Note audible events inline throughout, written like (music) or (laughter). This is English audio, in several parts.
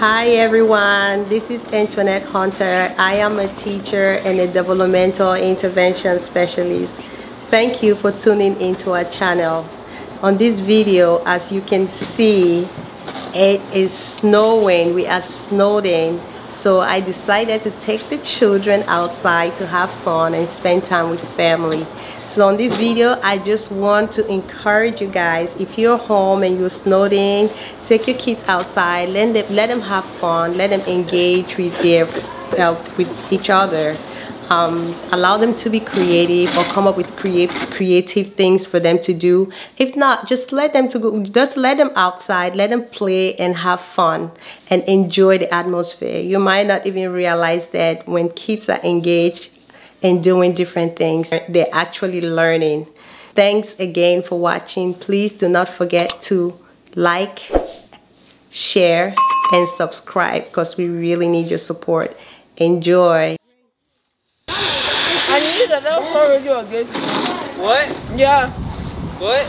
Hi everyone, this is Antoinette Hunter. I am a teacher and a developmental intervention specialist. Thank you for tuning into our channel. On this video, as you can see, it is snowing. We are snowed in. So I decided to take the children outside to have fun and spend time with family. So on this video, I just want to encourage you guys, if you're home and you're snowed in, take your kids outside, let them, let them have fun, let them engage with, their, uh, with each other. Um, allow them to be creative or come up with create, creative things for them to do. If not, just let them to go, just let them outside, let them play and have fun and enjoy the atmosphere. You might not even realize that when kids are engaged and doing different things. They're actually learning. Thanks again for watching. Please do not forget to like, share, and subscribe because we really need your support. Enjoy. To know you again. What? Yeah. What?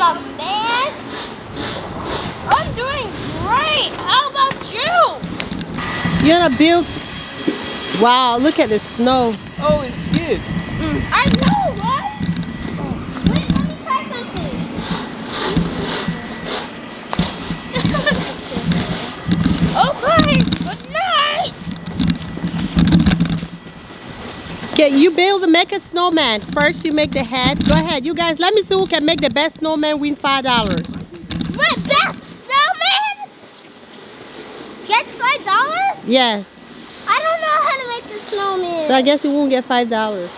my man. I'm doing great. How about you? You're gonna build. Wow, look at the snow. Oh, it's good. Mm. I know, right? Wait, let me try something. (laughs) okay, good night. Okay, you build to make a snowman. First you make the head. Go ahead, you guys. Let me see who can make the best snowman win five dollars. My best snowman gets five dollars? Yeah. I don't know how to make a snowman. So I guess you won't get $5.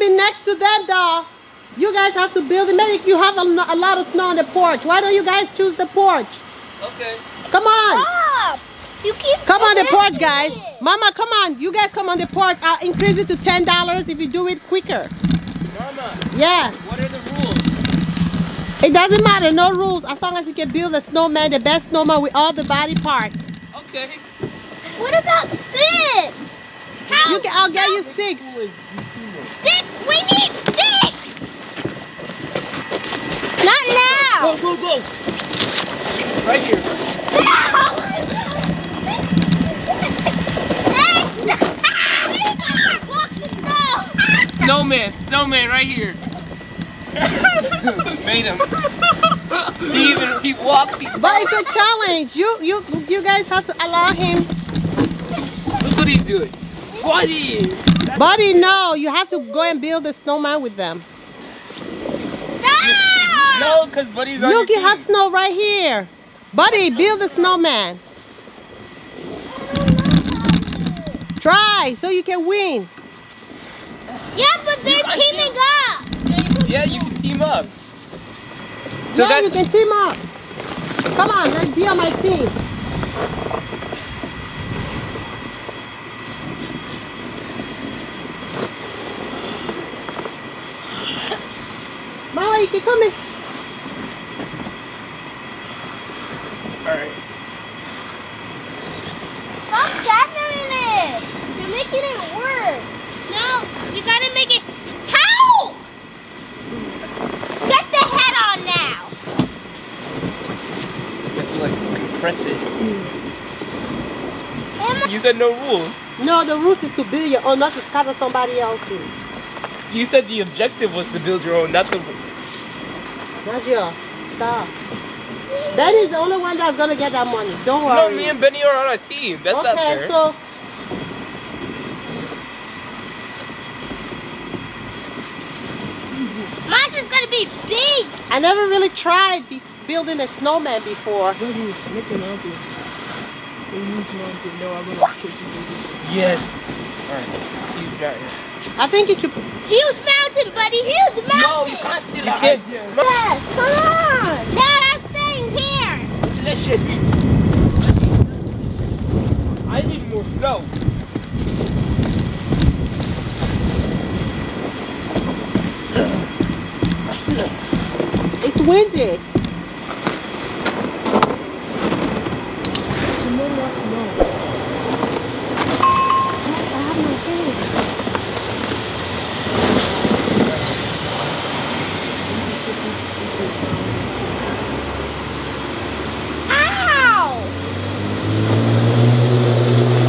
Be next to them though. You guys have to build it. Maybe you have a, a lot of snow on the porch. Why don't you guys choose the porch? Okay. Come on. Stop! You keep Come on the porch, guys. it. Mama, come on. You guys come on the porch. I'll increase it to $10 if you do it quicker. Mama, Yeah. what are the rules? It doesn't matter. No rules. As long as you can build a snowman, the best snowman with all the body parts. Okay. What about sticks? How? You can, I'll get you sticks. Sticks! We need sticks! Not now! Go, go, go. Right here. Hey! Blocks the snow! Snowman, snowman right here. (laughs) Made him. He even, he walked. He, But it's a challenge. You you you guys have to allow him. look what he's doing. Buddy. Buddy, no. You have to go and build a snowman with them. Stop! No, because Buddy's on Look, your you have snow right here. Buddy, build a snowman. Try so you can win. Yeah, but they're I teaming up! Yeah, you can team up. So yeah, you can team up. Come on, let's be on my team. Mama, you can come in. All right. Stop gathering it! You're making it work! No, you gotta make it... How? Get the head on now! You have to like compress it. Emma, You said no rules. No, the rules is to build your own, not to scatter somebody else's. You said the objective was to build your own, not the. Not yours. Stop. Benny's the only one that's gonna get that money. Don't worry. No, worry. me and Benny are on a team. That's not okay, fair. so Mine's is gonna be big. I never really tried be- building a snowman before. Daddy, make an mountain. A huge mountain. No, I'm gonna show you. Yes. Alright, huge out here. I think you should. Huge mountain, buddy. Huge No, mountain. you can't steal You can't- idea. Yes, come on. Dad, I'm staying here. That shit. I need more snow. It's windy. Tomorrow snow. Ow!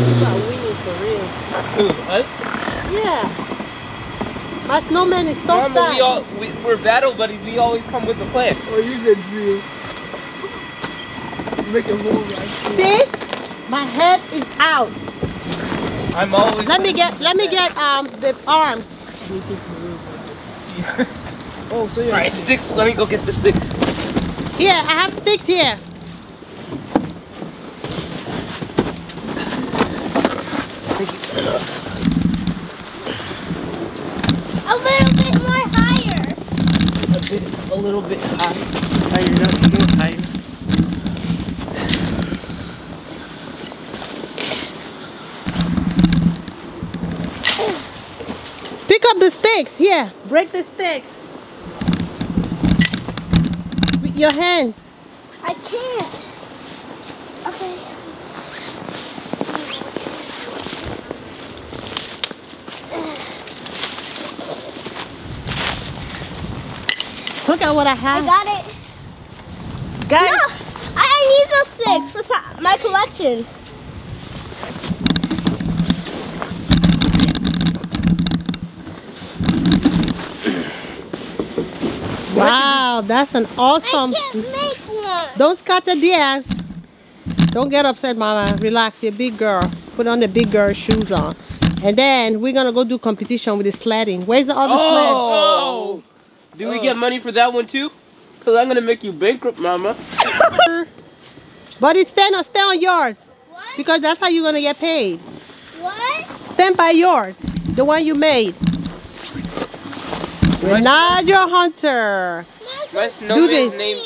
You are winning for real. Who, us? Yeah. My snowman is so Mama, we all, we, we're battle buddies. We always come with a plan. Oh, you can drill. Make a hole right See? My head is out. I'm always. Let me get let me get um the arms. Oh, so you're Alright, sticks. Let me go get the sticks. Here, I have sticks here. A little bit more higher. A bit, a little bit high. Higher, not more higher. Pick up the sticks. Yeah, break the sticks. With your hands. I can't. Okay. Look what I I got it. Guys, No, I I need those sticks for my collection. wow, that's an awesome. I can't make one. Don't scatter Diaz. Don't get upset, Mama. Relax. You're a big girl. Put on the big girl shoes on. And then we're gonna go do competition with the sledding. Where's the other Oh! oh. Do we uh. get money for that one too? Cause I'm gonna make you bankrupt, mama. sled? (laughs) But it's stand uh, on, stay on yours. What? Because that's how you're gonna get paid. What? Stand by yours. The one you made. Renadio Hunter. My snowman's name.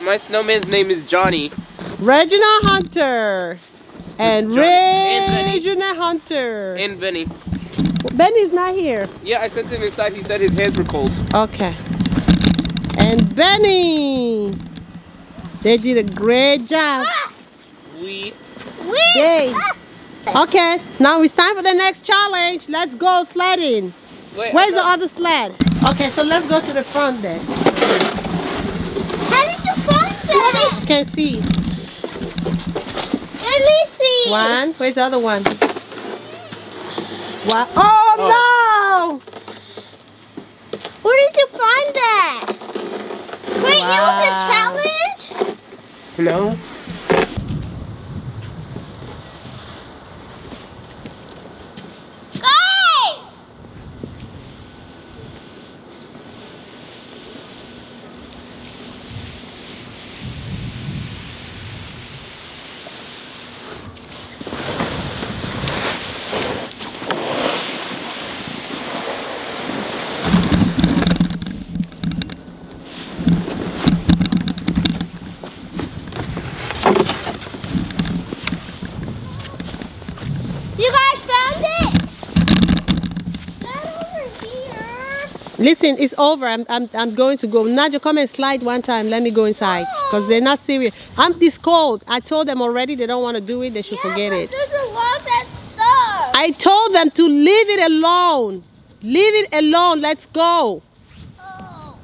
My snowman's name is Johnny. Reginald Hunter. And Johnny. And Regina Hunter. And Benny. Benny's not here. Yeah, I sent him inside. He said his hands were cold. Okay. And Benny. They did a great job. We. we. Yay. Okay, now it's time for the next challenge. Let's go sledding. Wait, Where's the other sled? Okay, so let's go to the front then. How did you find that? You can see. Let me see. One. Where's the other one? What? Oh, oh, no! Where did you find that? Wait, Wow. it was a challenge? No. Guys! You guys found it? Not over here. no! Listen, it's over. I'm, I'm, I'm going to go. Nadia, come and slide one time. Let me go inside. Because they're not serious. I'm this cold. I told them already they don't want to do it. They should Yeah, forget it. There's a lot that's stuck. I told them to leave it alone. Leave it alone. Let's go. Oh.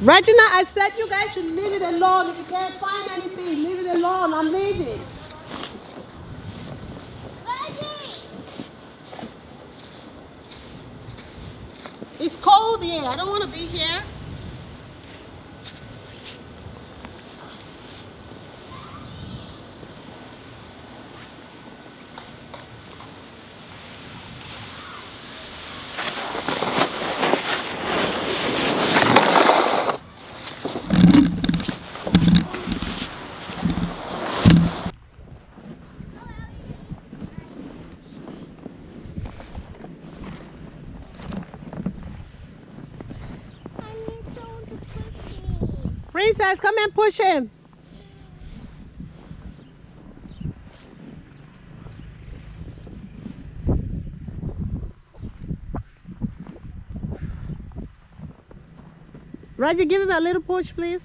Regina, I said you guys should leave it alone. If you can't find anything, leave it alone. I'm leaving. It's cold here. I don't want to be here. Princess, come and push him. Roger, give him a little push, please.